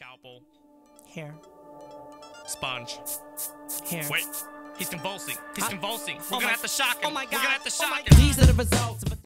Scalpel. Here. Sponge. Here. Wait. He's convulsing. He's convulsing. We're oh gonna have to shock him. Oh my god. We're gonna have to shock oh him. These are the results